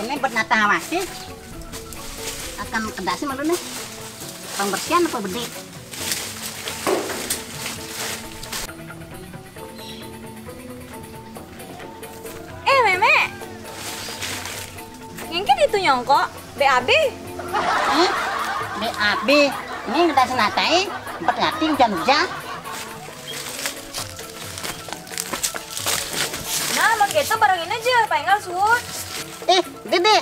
Ini buat nata awake. Akan kedasi malu nih. Pembersihan apa bedi? Eh, Meme. Ngengke itu nyongko, BAB. Eh, BAB. Ini kedasi natai. Buat ngati hujan-hujan. Nah, mak itu barang ini aja, pengen suut. Eh, dede.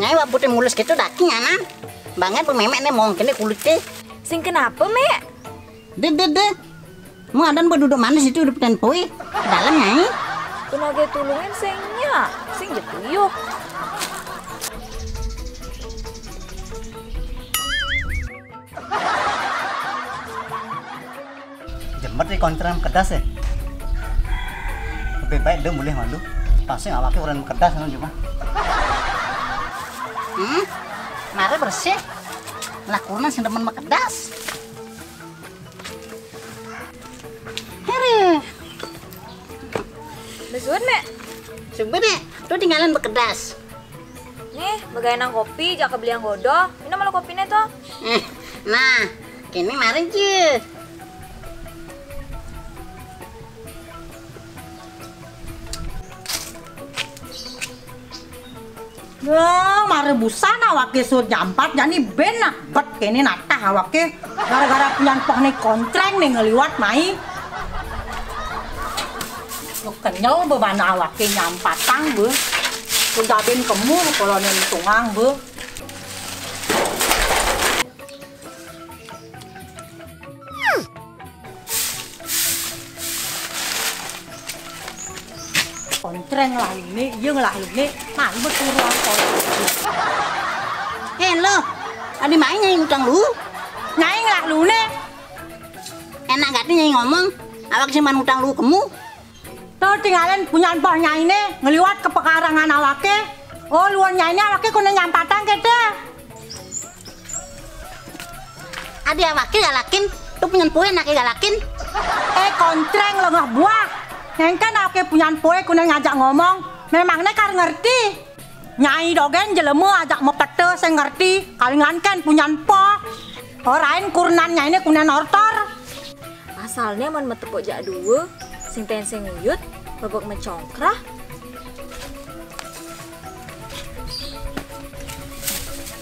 Nyai wak putih mulus gitu daki anak. Banget pememek nih mau kene kulitnya. Sing kenapa, Me? Dede, dede. Mau ada berduduk manis itu udah peten poi. Dalam nyai. Tenaga tulungin singnya, sing gitu yuk. Jembat di kontram kedas ya. Lebih baik dia boleh mandu. Pasti awaknya orang kedas kan cuma. Hmm? Mari bersih. Lakukan sing demen makedas. Here. Besuat, Me. Coba deh, lu tinggalin bekedas. Nih, bagaimana kopi, jangan beli yang godoh. Ini malah kopinya tuh. Eh, nah, kini mari je. Wah, mare busana awake sur jampat jani benak bet kene natah awake gara-gara punya poh nih kontreng nih ngeliwat mai. Lu kenyal beban awake nyampatang be. Ku jabin kemu kalau nih tungang be. Kontreng lah ini, iya lah ini, mari betul kontreng. Eh, lo, adi main nyai utang lu. Nyai lah lu nih. Enak gak nyai ngomong, awak sih man utang lu kemu. Tuh tinggalin punya mbah nyai ini ngeliwat ke pekarangan awake. Oh luar nyai ini awake kuna nyampatan kete. Adi awake galakin, tuh punya poe nak galakin. Eh kontreng lo nggak buah. Yang kan awake punya poe kuna ngajak ngomong. Memangnya kar ngerti. Nyai dogen jelemu ajak mau pete saya ngerti. Kalingan kan punya po. Orain kurnan nyai ini kuna nortor. Asalnya mau metepok jak dua, sing ten sing uyut, babak mencongkrah.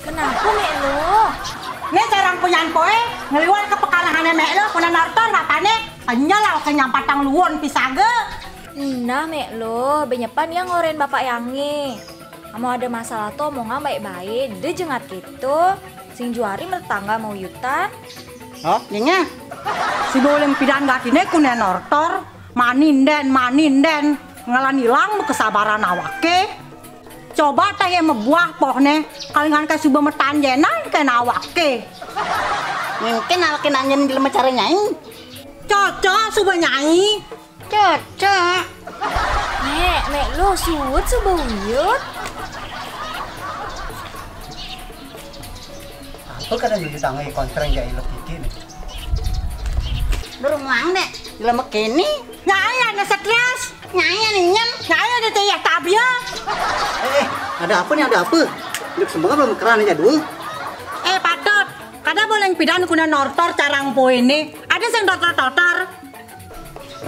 Kenapa, Me, lo? Ini jarang punya poe ngeliwat ke pekarangan mek lo kuna nortor rapane. Anya lah ke nyampatang luwon pisage. Nah, Mek lo, benyepan yang ngoren bapak yangi. Kamu ada masalah tuh mau nggak baik-baik, dia jengat gitu. Sing juari mertangga mau yutan. Oh, nya. Si boleh pidan gak kini kunen nortor, maninden, maninden, ngalan hilang kesabaran awake. Coba teh yang mebuah pohne, kalingan ke subuh metanjenan ke awake. Mungkin awak nanyain di lemah cara nyai. Cocok subuh nyai. Cocok. Mek, Mek lo suut subuh uyut. Apa kadang jadi tangai kontreng ya ilok iki nih. Beruang deh, di lemah kini. Nyai ada stres, Nyai nih nyam. nyai ada teh ya tabia. Eh, eh, ada apa nih ada apa? Hidup semoga belum keran aja dulu. Eh patot, kada boleh pidan kunen nortor carang po ini. Ada sing totor-totor.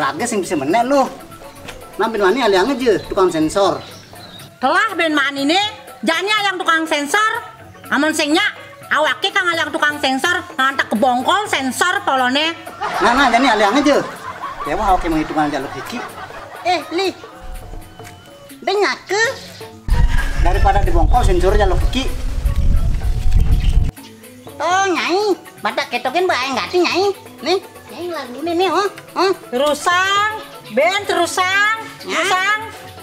Raga sing bisa menek lu. Nampin wani aliang aja tukang sensor. Telah ben man ini, jani yang tukang sensor. Amun singnya, awake kang yang tukang sensor, ngantak kebongkol sensor polone. Nah, nah, jadi aliang aja. Ya wah oke menghitungan jalur hiki Eh, li. Banyak ke? daripada dibongkol sensor jalur hiki. Oh, nyai. Badak ketokin bae enggak sih nyai? Nih, nyai lagu nih nih, oh. Oh, Terusang, ben terusang, Ya. terusang,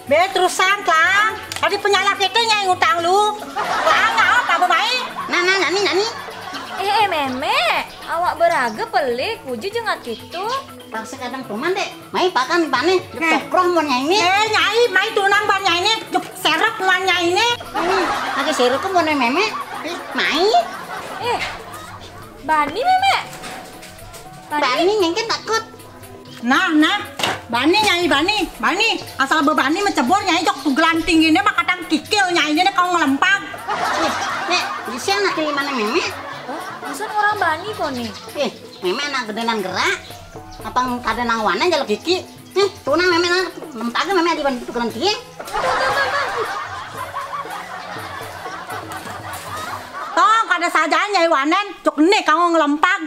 ben terusang kang. Tadi penyalak itu nyai ngutang lu. Kang nggak apa baik. nah nah nani nani. Eh, eh, Meme, awak beraga pelik, wujud jengat gitu. Pas kadang teman deh. Mai pakan di pane. Cokroh mau nyai ini. Eh nyai, mai tunang ban nyai ini, serap nyai ini. Hmm, Lagi seru ke mau meme. Eh, Mai. Eh, Bani Meme. Bani, Bani nyengket kan takut. Nah, nah. Bani nyai Bani, Bani asal bebani mencebur nyai jok tugelan ini, mah kadang kikil nyai ini kau ngelempang. Eh, Nek, bisa nak Di mana Meme? Bisa orang Bani kok nih? Eh, Meme anak gedenan gerak. Apa kada nang wana jalan kiki? Eh, tuh nang Meme nang lempang Meme di Bani tugelan tinggi. giá cha nhảy quả nên chụp nè cao ngon lòng bác